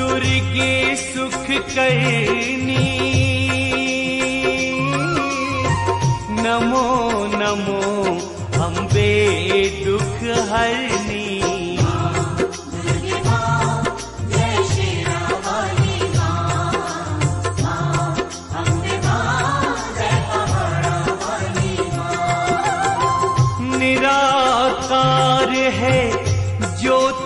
दुर्गे सुख कैनी